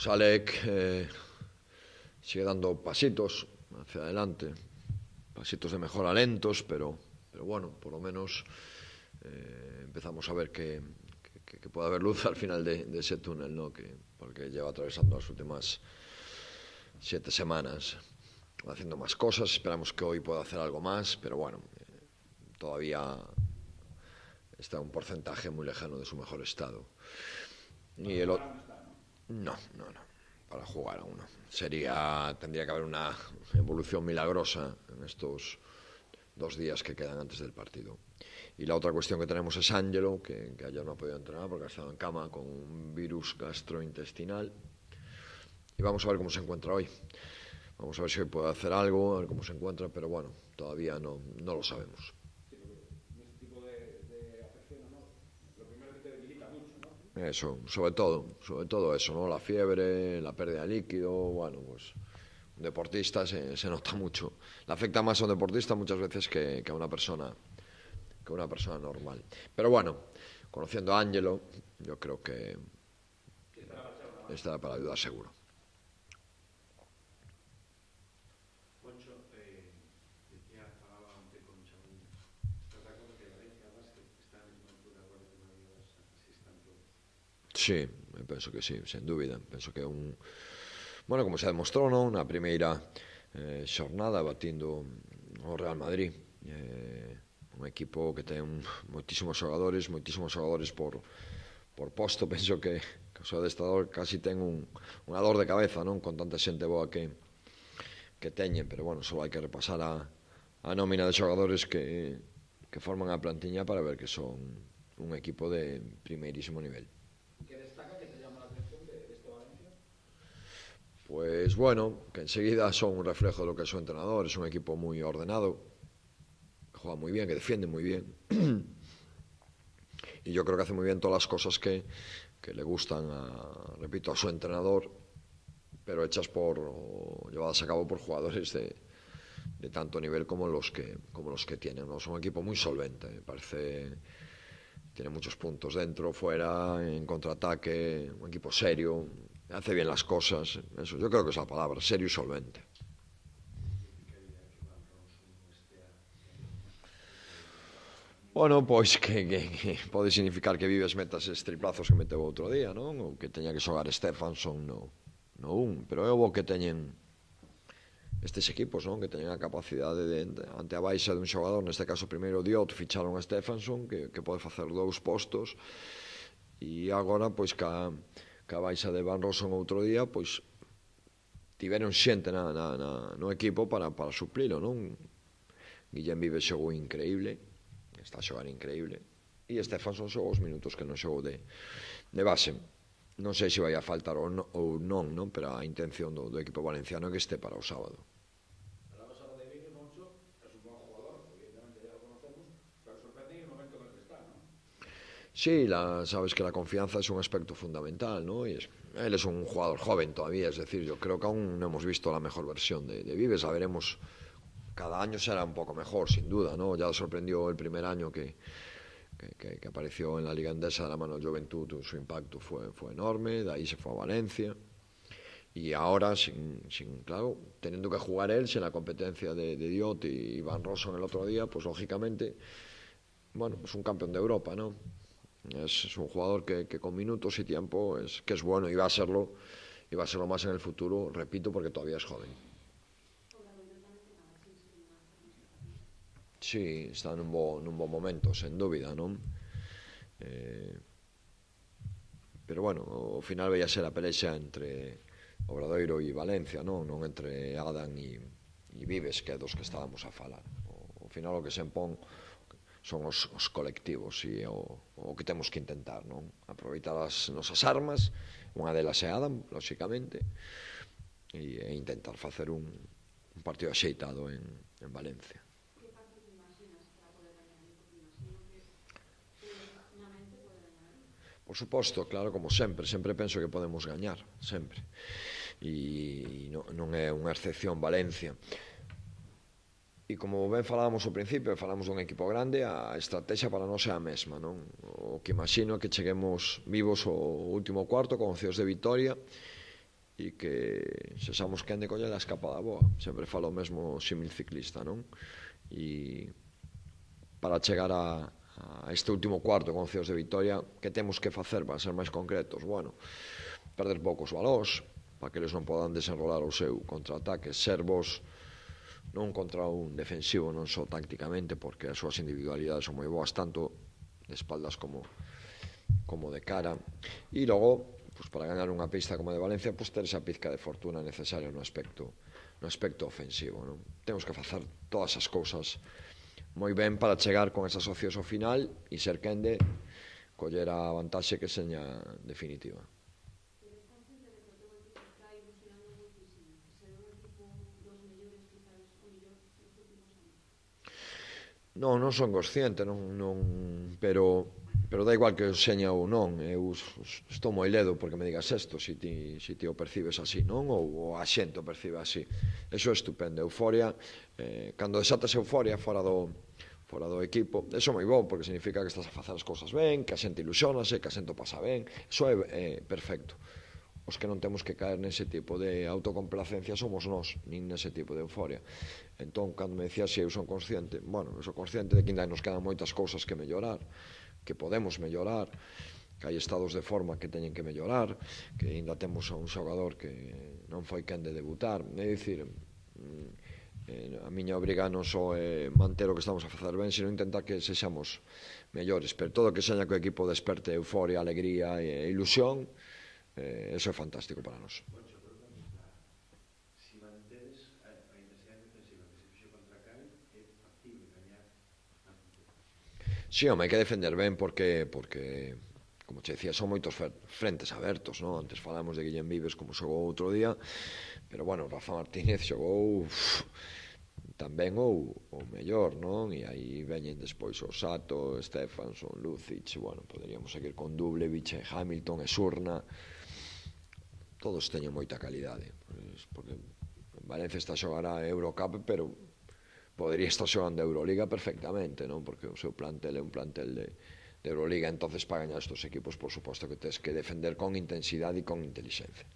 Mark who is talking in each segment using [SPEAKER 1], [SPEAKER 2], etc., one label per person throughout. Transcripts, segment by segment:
[SPEAKER 1] pues Alec eh, sigue dando pasitos hacia adelante, pasitos de mejora lentos, pero, pero bueno, por lo menos eh, empezamos a ver que, puede haber luz al final de, de ese túnel, ¿no? que, porque lleva atravesando las últimas siete semanas haciendo más cosas, esperamos que hoy pueda hacer algo más, pero bueno, eh, todavía está un porcentaje muy lejano de su mejor estado. Y el otro... No, no, no, para jugar a uno. Sería, tendría que haber una evolución milagrosa en estos dos días que quedan antes del partido. Y la otra cuestión que tenemos es Ángelo, que, que ayer no ha podido entrenar porque ha estado en cama con un virus gastrointestinal. Y vamos a ver cómo se encuentra hoy. Vamos a ver si hoy puede hacer algo, a ver cómo se encuentra, pero bueno, todavía no, no lo sabemos. Eso, sobre todo, sobre todo eso, ¿no? La fiebre, la pérdida de líquido, bueno, pues un deportista se, se nota mucho. Le afecta más a un deportista muchas veces que, que a una persona que a una persona normal. Pero bueno, conociendo a Ángelo, yo creo que estará para ayudar seguro. Sí, penso que sí, sen dúbida. Penso que é un... Bueno, como se demostrou non? na primeira eh, xornada batindo o Real Madrid. Eh, un equipo que ten moitísimos xogadores, moitísimos xogadores por, por posto. Penso que, que o seu adestrador casi ten un, unha dor de cabeza non con tanta xente boa que, que teñen. Pero bueno, só hai que repasar a, a nómina de xogadores que, que forman a plantiña para ver que son un equipo de primeirísimo nivel. Pues bueno, que enseguida son un reflejo de lo que es su entrenador, es un equipo muy ordenado, que juega muy bien, que defiende muy bien. y yo creo que hace muy bien todas las cosas que, le gustan, a, repito, a su entrenador, pero hechas por, o llevadas a cabo por jugadores de, de tanto nivel como los que, como los que tienen. Es un equipo muy solvente, me parece tiene muchos puntos dentro, fuera, en contraataque, un equipo serio, hace bien las cosas. Eso, yo creo que es la palabra, serio y solvente. Bueno, pois que, que, que pode significar que vives metas estriplazos que meteu outro día, non? Ou que teña que xogar Stefanson no, no un, pero é o bo que teñen estes equipos, non? Que teñen a capacidade de, ante a baixa dun xogador, neste caso primeiro Diot, ficharon a Stefanson, que, que pode facer dous postos, e agora, pois, que que a baixa de Van Rosson outro día, pois tiveron xente na, na, na, no equipo para, para suplilo, non? Guillem Vives xogou increíble, está a xogar increíble, e Estefanson xogou os minutos que non xogou de, de base. Non sei se vai a faltar ou non, ou non, non? pero a intención do, do equipo valenciano é que este para o sábado. Sí, la, sabes que la confianza es un aspecto fundamental, ¿no? Y es, él es un jugador joven todavía, es decir, yo creo que aún no hemos visto la mejor versión de, Vives, la veremos, cada año será un poco mejor, sin duda, ¿no? Ya sorprendió el primer año que, que, apareció en la Liga Endesa de la mano de Juventud, su impacto fue, fue enorme, de ahí se fue a Valencia, y ahora, sin, sin, claro, teniendo que jugar él, sin la competencia de, de Diot y Van Rossum el otro día, pues lógicamente, bueno, es un campeón de Europa, ¿no? Es, es un jugador que, que, con minutos y tiempo es que es bueno y va a serlo y va a serlo más en el futuro, repito, porque todavía es joven. Sí, está en un bo, nun bo momento, sen dúbida, non? Eh, pero bueno, ao final veía ser a pelexa entre Obradoiro e Valencia, non? Non entre Adam e, e Vives, que é dos que estábamos a falar. O, ao final o que se empón son os, os colectivos e o, o que temos que intentar, non? Aproveitar as nosas armas, unha delas é Adam, lóxicamente, e, e intentar facer un, un partido axeitado en, en Valencia. Por suposto, claro, como sempre, sempre penso que podemos gañar, sempre. E non, non é unha excepción Valencia. E como ben falábamos ao principio, falamos dun equipo grande, a estrategia para nós é a mesma, non? O que imagino é que cheguemos vivos ao último cuarto con opcións de vitoria e que sexamos quen de coller a escapada boa. Sempre falo o mesmo simil ciclista, non? E para chegar a, a este último cuarto con Ceos de vitoria, que temos que facer para ser máis concretos? Bueno, perder poucos valós, para que eles non podan desenrolar o seu contraataque, ser vos non contra un defensivo non só tácticamente porque as súas individualidades son moi boas tanto de espaldas como como de cara e logo pues, para ganar unha pista como a de Valencia pues, ter esa pizca de fortuna necesaria no aspecto no aspecto ofensivo non? temos que facer todas as cousas moi ben para chegar con esas socios ao final e ser quen de coller a vantaxe que seña definitiva Non, non son consciente, non, non, pero pero da igual que seña ou non, eu estou moi ledo porque me digas isto, se ti, se ti o percibes así, non? Ou, ou a xente o percibe así. Eso é estupendo. Euforia, eh, cando desatas euforia fora do, fora do equipo, eso é moi bom, porque significa que estás a facer as cousas ben, que a xente ilusionase, que a xente o pasa ben, eso é, é perfecto os que non temos que caer nese tipo de autocomplacencia somos nós, nin nese tipo de euforia. Entón, cando me decía se eu son consciente, bueno, eu son consciente de que ainda nos quedan moitas cousas que mellorar, que podemos mellorar, que hai estados de forma que teñen que mellorar, que ainda temos a un xogador que non foi quen de debutar, é dicir, mm, eh, a miña obriga non só é manter o que estamos a facer ben, sino intentar que sexamos mellores, pero todo que seña que o equipo desperte euforia, alegría e ilusión, eh, eso é fantástico para nós. Si, sí, home, hai que defender ben porque, porque como che decía, son moitos frentes abertos, non? Antes falamos de Guillem Vives como xogou outro día, pero bueno, Rafa Martínez xogou uf, tamén ou o mellor, non? E aí veñen despois o Sato, Stefanson, Lucic, bueno, poderíamos seguir con Dublevich, Hamilton e Surna, todos teñen moita calidade. Pois, porque Valencia está xogará Eurocup, pero podría estar xogando Euroliga perfectamente, non? Porque o seu plantel é un plantel de, de Euroliga, entonces para gañar estos equipos, por suposto que tens que defender con intensidade e con inteligencia.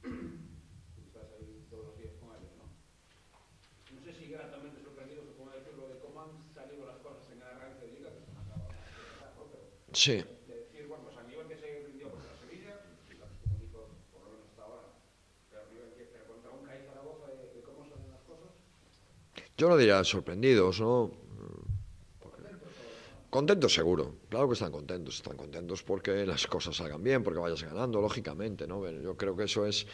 [SPEAKER 1] Sí. Yo no diría sorprendidos, ¿no? Contentos seguro, claro que están contentos, están contentos porque las cosas salgan bien, porque vayas ganando, lógicamente, ¿no? Yo creo que eso es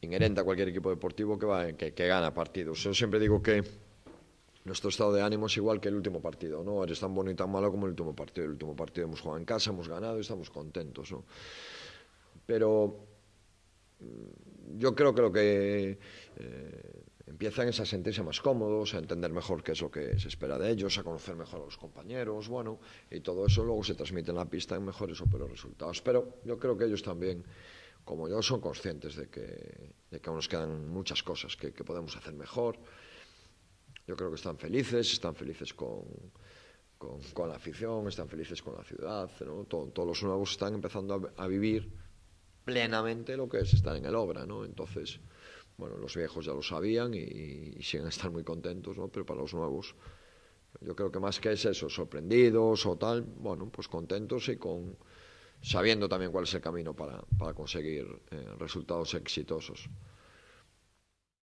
[SPEAKER 1] inherente a cualquier equipo deportivo que, va, que, que gana partidos. Yo siempre digo que nuestro estado de ánimo es igual que el último partido, ¿no? Eres tan bueno y tan malo como el último partido. El último partido hemos jugado en casa, hemos ganado y estamos contentos, ¿no? Pero mm, yo creo que lo que eh, empiezan a sentirse más cómodos, a entender mejor qué es lo que se espera de ellos, a conocer mejor a los compañeros, bueno, y todo eso luego se transmite en la pista en mejores o peores resultados. Pero yo creo que ellos también, como yo, son conscientes de que, de que aún nos quedan muchas cosas que, podemos hacer mejor. Yo creo que están felices, están felices con, con, la afición, están felices con la ciudad, ¿no? Todo, todos los nuevos están empezando a, a vivir plenamente lo que es estar en el obra, ¿no? Entonces, bueno, los viejos ya lo sabían y, siguen a estar muy contentos, ¿no? Pero para los nuevos, yo creo que más que es eso, sorprendidos o tal, bueno, pues contentos y con sabiendo también cuál es el camino para, para conseguir eh, resultados exitosos.